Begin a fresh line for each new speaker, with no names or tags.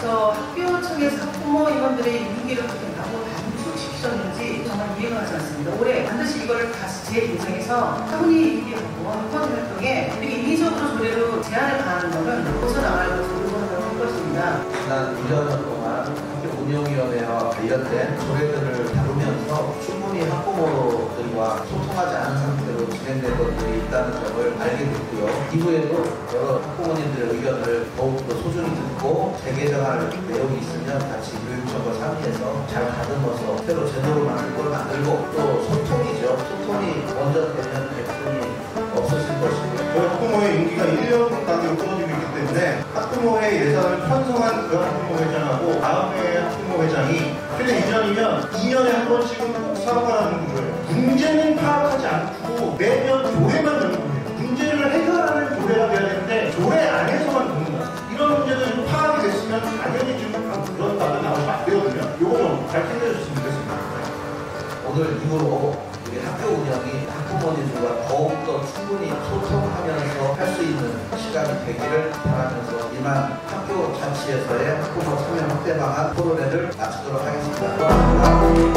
저 학교 측에서 학부모 임원들의 유기를 어떻다고 단축시켰는지 정말 이해가 가지 않습니다. 올해 반드시 이걸 다시 재개정해서 학문이 유기하고 회원들을 통해 이렇게 인위적으로 조례로 제안을 가하는 거는 벗어나가는 것으로 할 것입니다.
지난 2년 동안 학교 운영위원회와 관련된 조례들을 다루면서 충분히 학부모들과 소통하지 않은 상태로 진행된 것들이 있다는 점을 알게 됐고요. 이후에도 여러 학부모님들의 의견을 더욱 듣고 재개정할 내용이 있으면 같이 교육청과 상의해서 잘 다듬어서 새로 제도를 만들고 만들고 또 소통이죠. 소통이 먼저 되면 백분이 없어질.
저희 학부모의 임기가 1년 단위로 떨어지고 있기 때문에 학부모회 예산을 편성한 그 학부모 회장하고 다음에 학부모 회장이 최대 2년이면 2년에 한 번씩은 꼭 사과를 하는 거예요. 문제는 파악하지 않고 매년 조례 이거 좀 밝혀내 줬으면 좋겠습니다.
오늘 이후로 우리 학교 운영이 학부모님들과 더욱더 충분히 소통하면서 할 수 있는 시간이 되기를 바라면서 이만 학교 자치에서의 학부모 참여 확대 방안 토론회를 마치도록 하겠습니다.